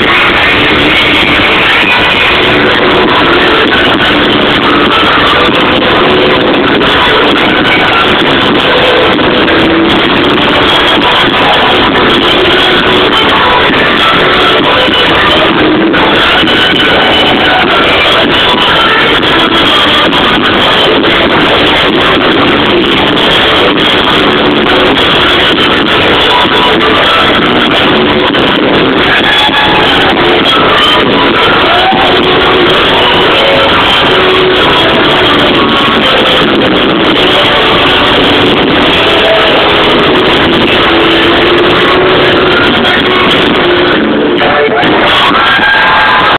Yeah!